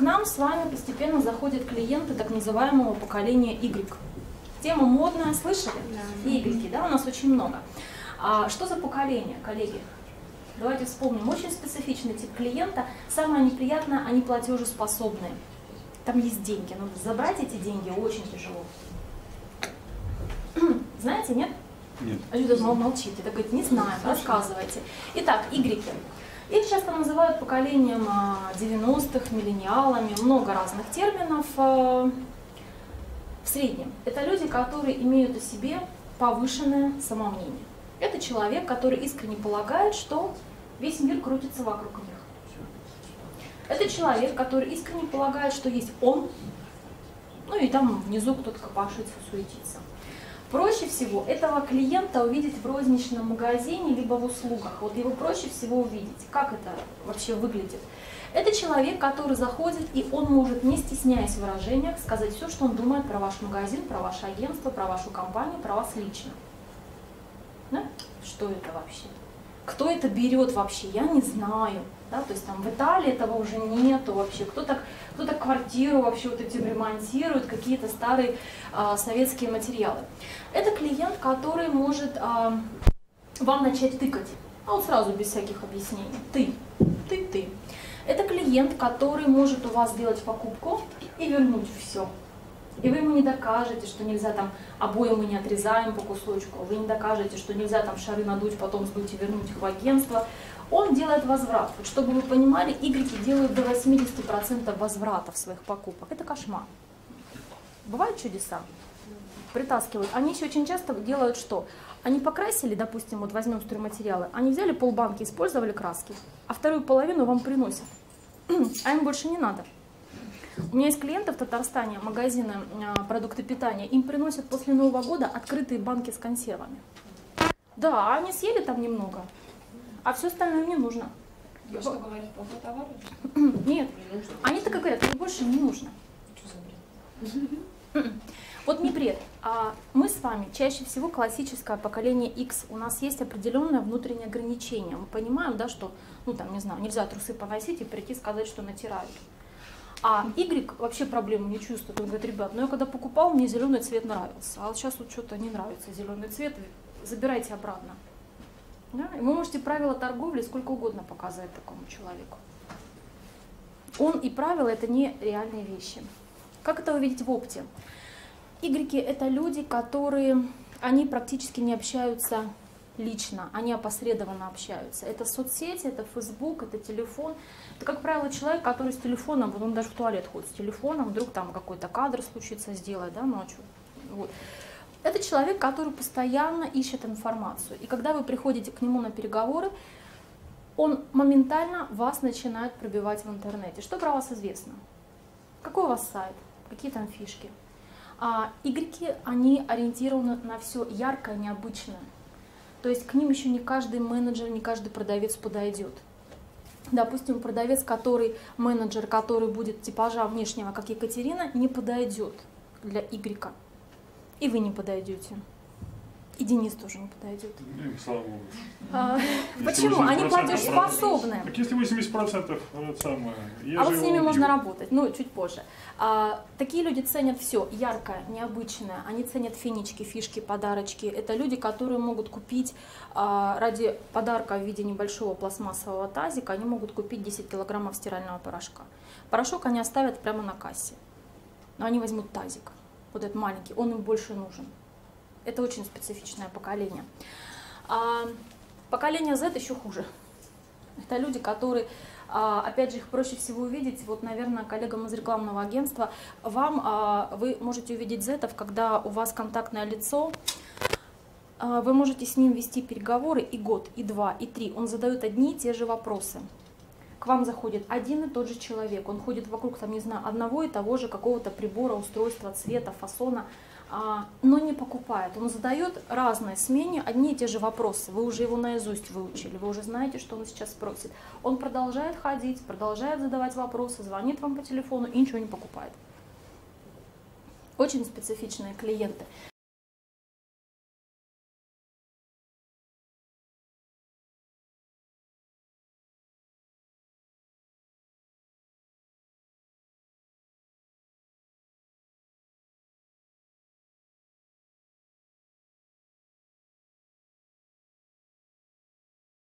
к нам с вами постепенно заходят клиенты так называемого поколения Y. Тема модная, слышали? Да. Y, да, у нас очень много. А что за поколение, коллеги? Давайте вспомним. Очень специфичный тип клиента. Самое неприятное, они платежеспособные. Там есть деньги, но забрать эти деньги очень тяжело. Знаете, нет? Нет. А Люда мол, молчит. Это говорит, не знаю, рассказывайте. Итак, Y. Их часто называют поколением 90-х, а, миллениалами, много разных терминов. А, в среднем это люди, которые имеют о себе повышенное самомнение. Это человек, который искренне полагает, что весь мир крутится вокруг них. Это человек, который искренне полагает, что есть он, ну и там внизу кто-то копошится, суетится. Проще всего этого клиента увидеть в розничном магазине, либо в услугах. Вот его проще всего увидеть. Как это вообще выглядит? Это человек, который заходит, и он может, не стесняясь в выражениях, сказать все, что он думает про ваш магазин, про ваше агентство, про вашу компанию, про вас лично. Да? Что это вообще? Кто это берет вообще? Я не знаю. Да? То есть там в Италии этого уже нету вообще. Кто-то кто, -то, квартиру вообще вот этим ремонтирует, какие-то старые а, советские материалы. Это клиент, который может а, вам начать тыкать. А вот сразу без всяких объяснений. Ты, ты, ты. Это клиент, который может у вас сделать покупку и вернуть все. И вы ему не докажете, что нельзя там обои мы не отрезаем по кусочку, вы не докажете, что нельзя там шары надуть, потом сдуть и вернуть их в агентство. Он делает возврат. Вот чтобы вы понимали, игреки делают до 80% возврата в своих покупках. Это кошмар. Бывают чудеса? Притаскивают. Они еще очень часто делают что? Они покрасили, допустим, вот возьмем стройматериалы, они взяли полбанки, использовали краски, а вторую половину вам приносят. а им больше не надо. У меня есть клиенты в Татарстане, магазины а, продукты питания, им приносят после Нового года открытые банки с консервами. Да, они съели там немного, а все остальное не нужно. А что говорит по товару? Нет, они так и говорят, мне больше не нужно. Вот не бред. А мы с вами чаще всего классическое поколение X. У нас есть определенное внутреннее ограничение. Мы понимаем, да, что, ну там, не знаю, нельзя трусы поносить и прийти сказать, что натирают. А Y вообще проблему не чувствует. Он говорит, ребят, ну я когда покупал, мне зеленый цвет нравился, а вот сейчас вот что-то не нравится зеленый цвет, забирайте обратно. Да? И вы можете правила торговли сколько угодно показать такому человеку. Он и правила это не реальные вещи. Как это увидеть в опте? Y это люди, которые, они практически не общаются лично, они опосредованно общаются. Это соцсети, это Facebook, это телефон. Это, как правило, человек, который с телефоном, вот он даже в туалет ходит с телефоном, вдруг там какой-то кадр случится сделать, да, ночью. Вот. Это человек, который постоянно ищет информацию. И когда вы приходите к нему на переговоры, он моментально вас начинает пробивать в интернете. Что про вас известно? Какой у вас сайт? Какие там фишки? А игреки, они ориентированы на все яркое, необычное. То есть к ним еще не каждый менеджер, не каждый продавец подойдет. Допустим, продавец, который менеджер, который будет типажа внешнего, как Екатерина, не подойдет для Y. И вы не подойдете. И Денис тоже не подойдет. Ну, слава богу. А, почему? Они платежеспособны. Так если 80% это самое. а вот с ними можно работать, ну, чуть позже. А, такие люди ценят все яркое, необычное. Они ценят финички, фишки, подарочки. Это люди, которые могут купить а, ради подарка в виде небольшого пластмассового тазика, они могут купить 10 килограммов стирального порошка. Порошок они оставят прямо на кассе. Но они возьмут тазик, вот этот маленький, он им больше нужен. Это очень специфичное поколение. А, поколение Z еще хуже. Это люди, которые, а, опять же, их проще всего увидеть. Вот, наверное, коллегам из рекламного агентства, вам а, вы можете увидеть Z, когда у вас контактное лицо, а, вы можете с ним вести переговоры и год, и два, и три. Он задает одни и те же вопросы. К вам заходит один и тот же человек. Он ходит вокруг, там, не знаю, одного и того же какого-то прибора, устройства, цвета, фасона – но не покупает. Он задает разные смене одни и те же вопросы. Вы уже его наизусть выучили, вы уже знаете, что он сейчас спросит. Он продолжает ходить, продолжает задавать вопросы, звонит вам по телефону и ничего не покупает. Очень специфичные клиенты.